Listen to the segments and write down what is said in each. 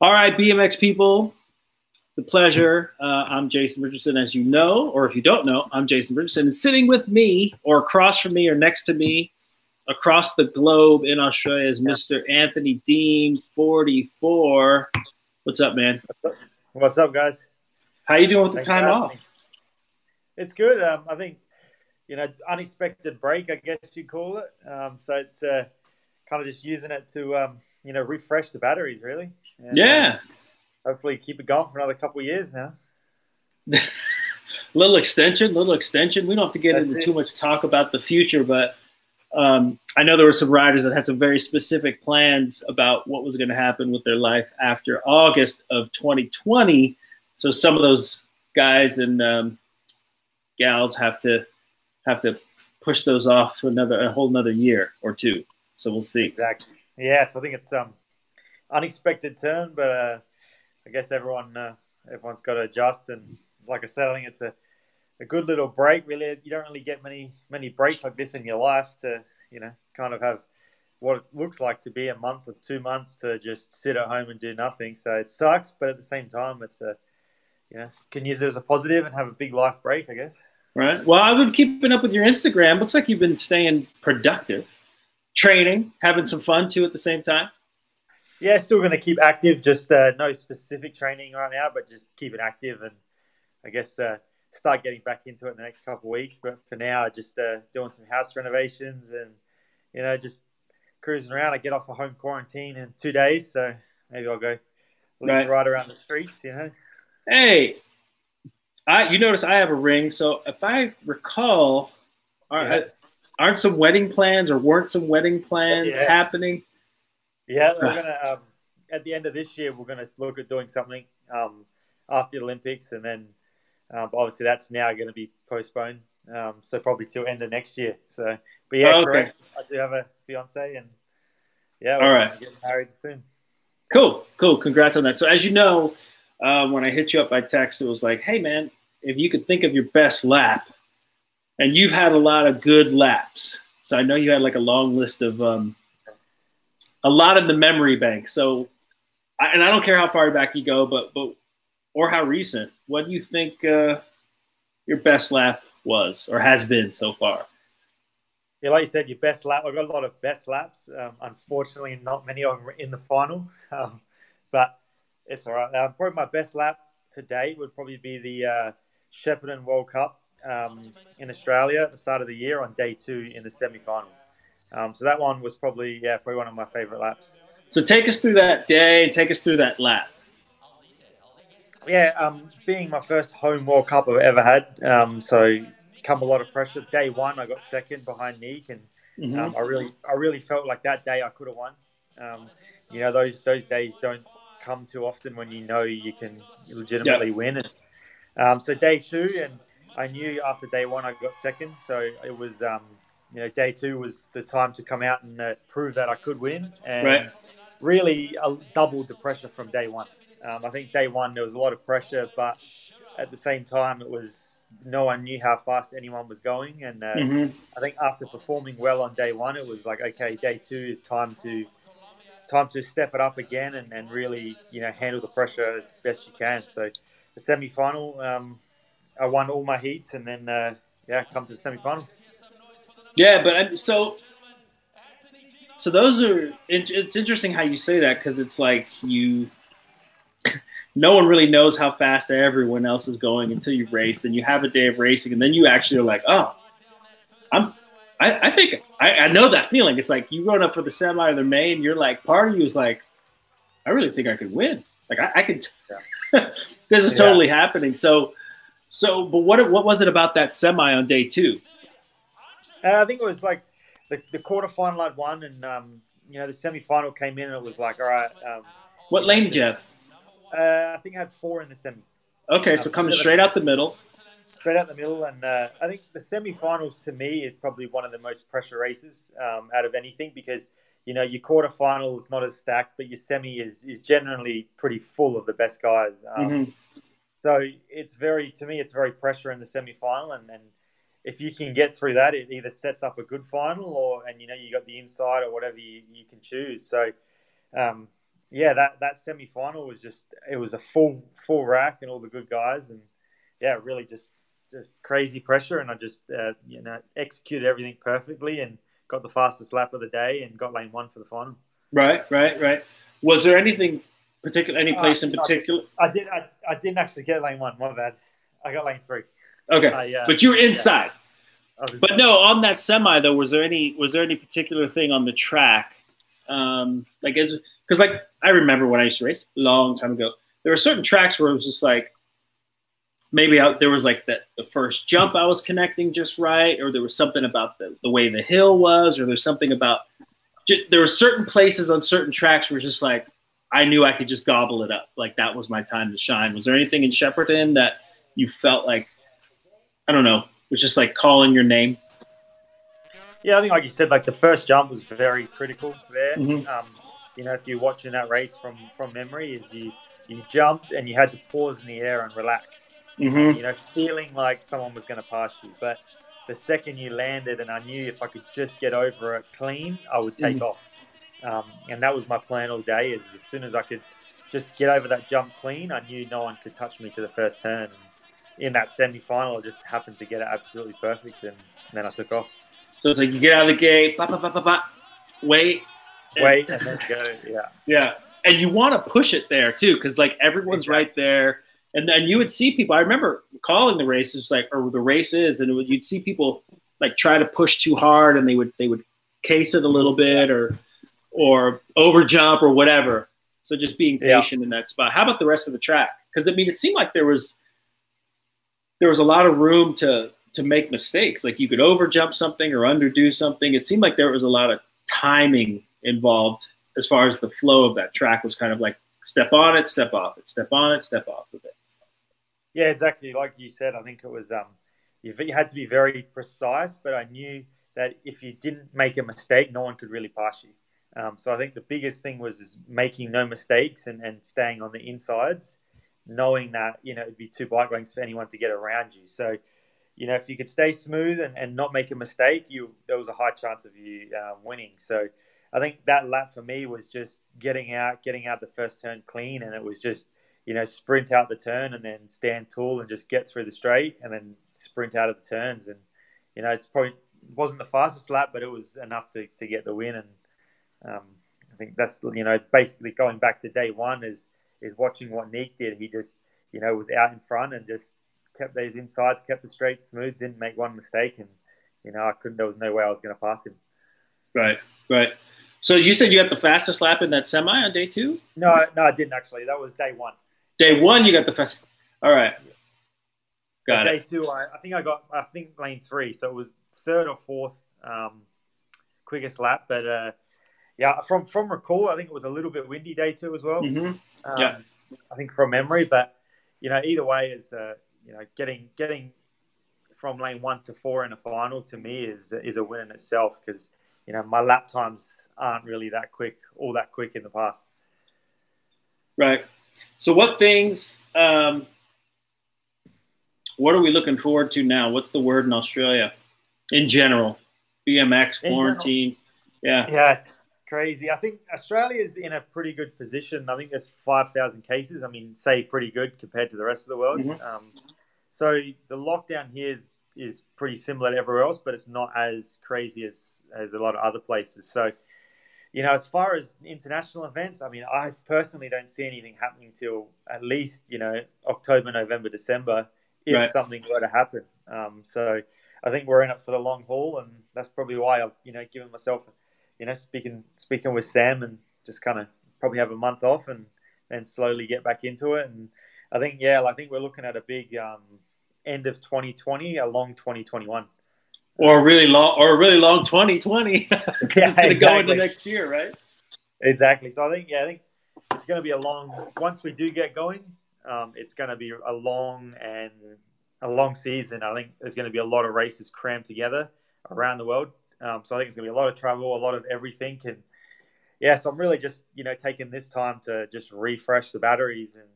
All right, BMX people, the pleasure. Uh, I'm Jason Richardson, as you know, or if you don't know, I'm Jason Richardson. And sitting with me, or across from me, or next to me, across the globe in Australia, is Mr. Anthony Dean, 44. What's up, man? What's up, guys? How you doing with the time off? Me. It's good. Um, I think you know, unexpected break, I guess you call it. Um, so it's uh, kind of just using it to um, you know refresh the batteries, really. And, yeah. Uh, hopefully, keep it going for another couple of years now. little extension, little extension. We don't have to get That's into it. too much talk about the future, but um, I know there were some riders that had some very specific plans about what was going to happen with their life after August of 2020. So some of those guys and um, gals have to have to push those off to another a whole another year or two. So we'll see. Exactly. Yes, I think it's um unexpected turn, but uh, I guess everyone uh, everyone's got to adjust. And like I said, I think it's a, a good little break. Really, you don't really get many many breaks like this in your life to you know kind of have what it looks like to be a month or two months to just sit at home and do nothing. So it sucks, but at the same time, it's a you know can use it as a positive and have a big life break, I guess. Right. Well, I've been keeping up with your Instagram. Looks like you've been staying productive, training, having some fun too at the same time. Yeah, still going to keep active. Just uh, no specific training right now, but just keep it active and I guess uh, start getting back into it in the next couple of weeks. But for now, just uh, doing some house renovations and you know just cruising around. I get off a home quarantine in two days, so maybe I'll go least right. around the streets. You know. Hey, I you notice I have a ring, so if I recall, yeah. Aren't some wedding plans or weren't some wedding plans yeah. happening? Yeah, we're gonna um, at the end of this year we're gonna look at doing something um, after the Olympics, and then um, obviously that's now going to be postponed. Um, so probably till end of next year. So, but yeah, oh, okay. correct. I do have a fiance, and yeah, all right, getting married soon. Cool, cool. Congrats on that. So as you know, uh, when I hit you up by text, it was like, hey, man, if you could think of your best lap, and you've had a lot of good laps. So I know you had like a long list of um, a lot in the memory bank. So, I, and I don't care how far back you go, but but or how recent. What do you think uh, your best lap was or has been so far? Yeah, like you said, your best lap. I've got a lot of best laps. Um, unfortunately, not many of them in the final, um, but it's all right. Uh, probably my best lap to date would probably be the uh, Shepparton World Cup um, in Australia at the start of the year on day two in the semi final. Um, so that one was probably yeah probably one of my favorite laps. So take us through that day. Take us through that lap. Yeah, um, being my first home World Cup I've ever had, um, so come a lot of pressure. Day one, I got second behind Nick, and mm-hmm. Um, I really I really felt like that day I could have won. Um, you know those those days don't come too often when you know you can legitimately yep. win. And, um, so day two, and I knew after day one I got second, so it was um, you know day two was the time to come out and uh, prove that I could win, and right. really uh, doubled the pressure from day one. Um, I think day one there was a lot of pressure, but at the same time it was no one knew how fast anyone was going, and uh, mm-hmm. I think after performing well on day one, it was like okay, day two is time to time to step it up again and, and really, you know, handle the pressure as best you can. So the semi final, um, I won all my heats and then, uh, yeah, come to the semi final. Yeah, but so so those are it's interesting how you say that because it's like you no one really knows how fast everyone else is going until you race then you have a day of racing and then you actually are like oh i'm I, I think I, I, know that feeling. It's like you run up for the semi or the main, you're like, part of you is like, I really think I could win. Like I, I could. this is yeah. totally happening. So, so, but what what was it about that semi on day two? Uh, I think it was like the, the quarterfinal I'd won, and um, you know the semi final came in, and it was like, all right. Um, what lane did you have? Uh, I think I had four in the semi. Okay, so coming straight out the middle straight out the middle. And uh, I think the semi-finals to me is probably one of the most pressure races um, out of anything because you know your quarterfinal is not as stacked, but your semi is is generally pretty full of the best guys. Um, mm-hmm. So it's very to me, it's very pressure in the semi-final, and, and if you can get through that, it either sets up a good final, or and you know you got the inside or whatever you, you can choose. So. Um, yeah, that that semi final was just it was a full full rack and all the good guys, and yeah, really just just crazy pressure, and I just uh, you know executed everything perfectly and got the fastest lap of the day and got lane one for the final. Right, right, right. Was there anything particular, any place uh, in particular? I, I did. I, I didn't actually get lane one. My bad. I got lane three. Okay, uh, but you were inside. Yeah. But no, on that semi though, was there any was there any particular thing on the track, um, like as because like I remember when I used to race a long time ago, there were certain tracks where it was just like maybe I, there was like the, the first jump I was connecting just right, or there was something about the, the way the hill was, or there's something about just, there were certain places on certain tracks where just like I knew I could just gobble it up. Like that was my time to shine. Was there anything in Shepparton that you felt like I don't know was just like calling your name? Yeah, I think like you said, like the first jump was very critical there. Mm-hmm. Um, you know, if you're watching that race from from memory, is you you jumped and you had to pause in the air and relax. Mm-hmm. You know, feeling like someone was going to pass you, but the second you landed, and I knew if I could just get over it clean, I would take mm-hmm. off. Um, and that was my plan all day. Is as soon as I could just get over that jump clean, I knew no one could touch me to the first turn. And in that semi-final, I just happened to get it absolutely perfect, and then I took off. So it's like you get out of the gate, bah, bah, bah, bah, bah, wait, wait, and then go. Yeah, yeah, and you want to push it there too, because like everyone's exactly. right there, and then you would see people. I remember calling the races like, or the races, and would, you'd see people like try to push too hard, and they would they would case it a little bit, or or over jump or whatever. So just being patient yeah. in that spot. How about the rest of the track? Because I mean, it seemed like there was there was a lot of room to to make mistakes. Like you could over jump something or underdo something. It seemed like there was a lot of timing involved as far as the flow of that track was kind of like step on it, step off it, step on it, step off of it. Yeah, exactly. Like you said, I think it was um, you had to be very precise, but I knew that if you didn't make a mistake, no one could really pass you. Um, so I think the biggest thing was is making no mistakes and, and staying on the insides, knowing that you know it'd be two bike lengths for anyone to get around you. So you know if you could stay smooth and, and not make a mistake, you there was a high chance of you um, winning. So I think that lap for me was just getting out, getting out the first turn clean, and it was just you know sprint out the turn and then stand tall and just get through the straight and then sprint out of the turns. And you know it's probably wasn't the fastest lap, but it was enough to, to get the win. And um, I think that's you know basically going back to day one is is watching what Nick did. He just you know was out in front and just kept those insides, kept the straight smooth, didn't make one mistake, and you know I couldn't. There was no way I was going to pass him. Right, right. So you said you got the fastest lap in that semi on day two? No, no, I didn't actually. That was day one. Day one, you got the fastest. All right. Got so it. Day two, I, I, think I got I think lane three, so it was third or fourth um, quickest lap. But uh, yeah, from from recall, I think it was a little bit windy day two as well. Mm-hmm. Um, yeah, I think from memory, but you know, either way is uh, you know getting getting from lane one to four in a final to me is is a win in itself because you know, my lap times aren't really that quick, all that quick in the past. Right. So, what things, um, what are we looking forward to now? What's the word in Australia in general? BMX, quarantine. Yeah. Yeah, it's crazy. I think Australia is in a pretty good position. I think there's 5,000 cases. I mean, say pretty good compared to the rest of the world. Mm-hmm. Um, so, the lockdown here is is pretty similar to everywhere else, but it's not as crazy as as a lot of other places. So, you know, as far as international events, I mean, I personally don't see anything happening till at least you know October, November, December if right. something were to happen. Um, so, I think we're in it for the long haul, and that's probably why I've you know given myself, you know, speaking speaking with Sam and just kind of probably have a month off and then slowly get back into it. And I think yeah, I think we're looking at a big. Um, end of 2020, a long 2021. Or a really long, or a really long 2020. yeah, it's going to go into next year, right? Exactly. So I think, yeah, I think it's going to be a long. Once we do get going, um, it's going to be a long and a long season. I think there's going to be a lot of races crammed together around the world. Um, so I think it's going to be a lot of travel, a lot of everything, and yeah. So I'm really just you know taking this time to just refresh the batteries and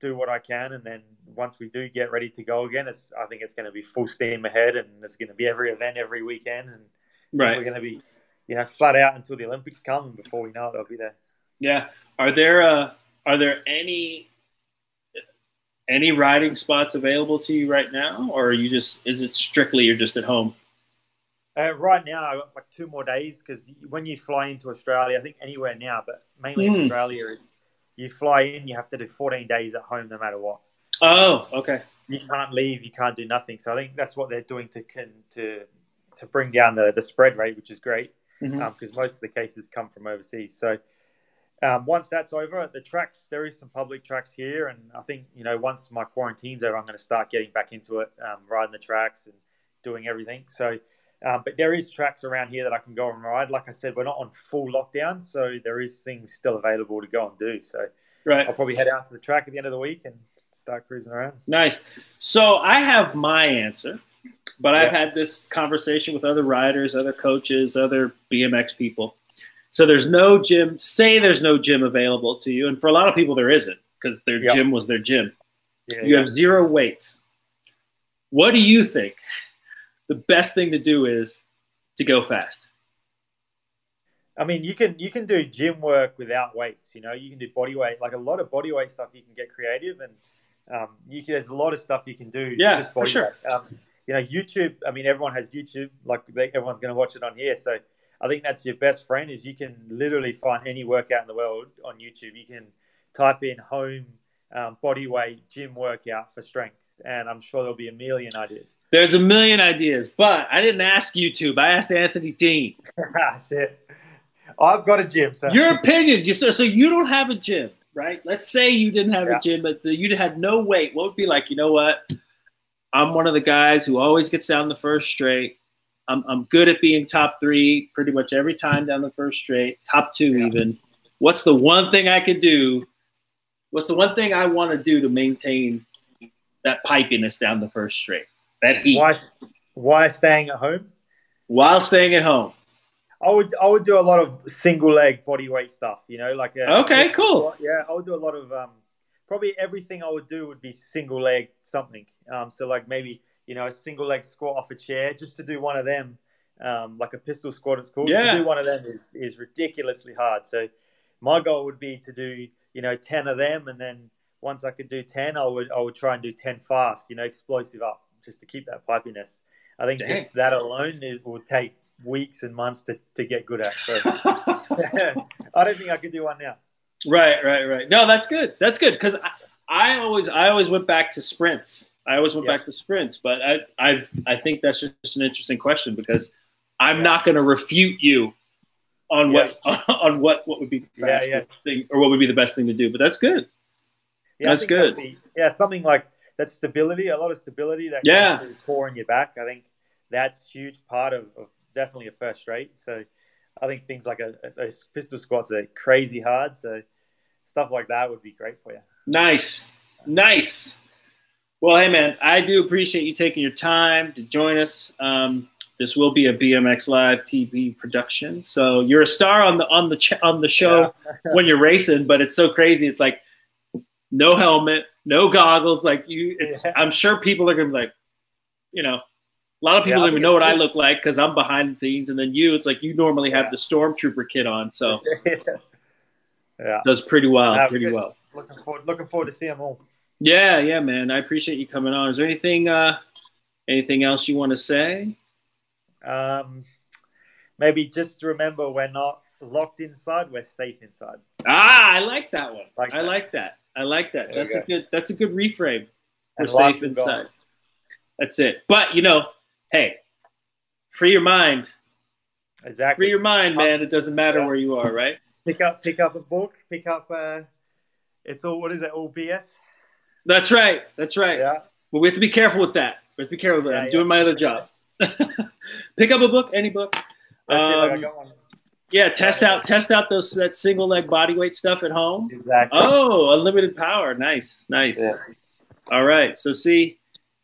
do what I can, and then once we do get ready to go again, it's I think it's going to be full steam ahead, and there's going to be every event every weekend, and right. we're going to be you know flat out until the Olympics come, and before we know it, they'll be there. Yeah. Are there uh, are there any any riding spots available to you right now, or are you just is it strictly you're just at home? Uh, right now, I've got like two more days because when you fly into Australia, I think anywhere now, but mainly mm. Australia, it's, you fly in, you have to do 14 days at home no matter what. Oh, okay. You can't leave, you can't do nothing. So I think that's what they're doing to to to bring down the, the spread rate, which is great because mm-hmm. um, most of the cases come from overseas. So um, once that's over, the tracks there is some public tracks here, and I think you know once my quarantine's over, I'm going to start getting back into it, um, riding the tracks and doing everything. So, um, but there is tracks around here that I can go and ride. Like I said, we're not on full lockdown, so there is things still available to go and do. So, right, I'll probably head out to the track at the end of the week and start cruising around. Nice. So I have my answer, but yeah. I've had this conversation with other riders, other coaches, other BMX people so there's no gym. Say there's no gym available to you, and for a lot of people there isn't because their yep. gym was their gym. Yeah, you yeah. have zero weights. What do you think the best thing to do is to go fast? I mean, you can you can do gym work without weights. You know, you can do body weight, like a lot of body weight stuff. You can get creative, and um, you can, there's a lot of stuff you can do. Yeah, just body for sure. Um, you know, YouTube. I mean, everyone has YouTube. Like they, everyone's going to watch it on here, so I think that's your best friend is you can literally find any workout in the world on YouTube. You can type in home um, body weight gym workout for strength, and I'm sure there'll be a million ideas. There's a million ideas, but I didn't ask YouTube. I asked Anthony Dean. Shit. I've got a gym. So. Your opinion. You, so, so you don't have a gym, right? Let's say you didn't have yeah. a gym, but you had no weight. What would be like? You know what? I'm one of the guys who always gets down the first straight. I'm, I'm good at being top three pretty much every time down the first straight, top two yeah. even. What's the one thing I could do? What's the one thing I want to do to maintain that pipiness down the first straight? That heat. Why, why staying at home? While staying at home. I would I would do a lot of single leg body weight stuff. You know, like a, okay, cool. Yeah, I would do a lot of um, probably everything I would do would be single leg something. Um, so like maybe you know, a single leg squat off a chair, just to do one of them, um, like a pistol squat, it's called. Yeah. To do one of them is, is ridiculously hard. So my goal would be to do, you know, 10 of them. And then once I could do 10, I would, I would try and do 10 fast, you know, explosive up just to keep that pipiness. I think Dang. just that alone it will take weeks and months to, to get good at. So I don't think I could do one now. Right, right, right. No, that's good. That's good because I, I always I always went back to sprints I always went yeah. back to sprints, but I I I think that's just an interesting question because I'm yeah. not going to refute you on yeah. what on what what would be the fastest thing or what would be the best thing to do. But that's good. Yeah, that's good. Be, yeah, something like that stability, a lot of stability that yeah. comes core in your back. I think that's huge part of, of definitely a first rate. So I think things like a, a, a pistol squats are crazy hard. So stuff like that would be great for you. Nice, nice. Well, hey man, I do appreciate you taking your time to join us. Um, this will be a BMX Live TV production, so you're a star on the on the ch- on the show yeah. when you're racing. But it's so crazy. It's like no helmet, no goggles. Like you, it's. Yeah. I'm sure people are gonna be like, you know, a lot of people yeah, don't even know what I look like because I'm behind things, and then you, it's like you normally have the stormtrooper kit on, so yeah, so it's pretty wild, pretty well. Looking forward, looking forward to see them all. Yeah, yeah, man. I appreciate you coming on. Is there anything uh anything else you want to say? Um maybe just remember we're not locked inside, we're safe inside. Ah, I like that one. Like I that. like that. I like that. There that's a good that's a good reframe. We're safe inside. That's it. But you know, hey, free your mind. Exactly. Free your mind, man. It doesn't matter yeah. where you are, right? Pick up pick up a book, pick up uh it's all what is it, all BS? That's right. That's right. Yeah. But we have to be careful with that. We have to be careful with that. Yeah, I'm yeah. doing my other job. Pick up a book, any book. Um, yeah, test out test out those that single leg body weight stuff at home. Exactly. Oh, unlimited power. Nice, nice. Yeah. All right. So see,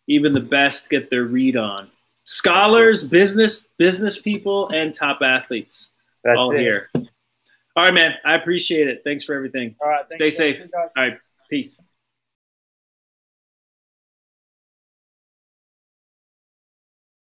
even the best get their read on. Scholars, business business people, and top athletes. That's all it. here. All right, man. I appreciate it. Thanks for everything. All right. Stay safe. All right. Peace.